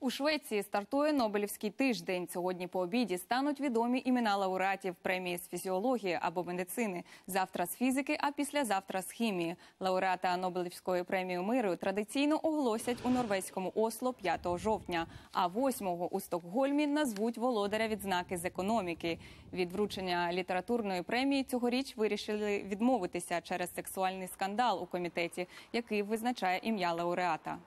У Швеції стартує Нобелівський тиждень. Сьогодні по обіді стануть відомі імена лауреатів премії з фізіології або медицини. Завтра з фізики, а післязавтра з хімії. Лауреата Нобелівської премії миру традиційно оголосять у норвезькому Осло 5 жовтня. А 8-го у Стокгольмі назвуть володаря відзнаки з економіки. Від вручення літературної премії цьогоріч вирішили відмовитися через сексуальний скандал у комітеті, який визначає ім'я лауреата.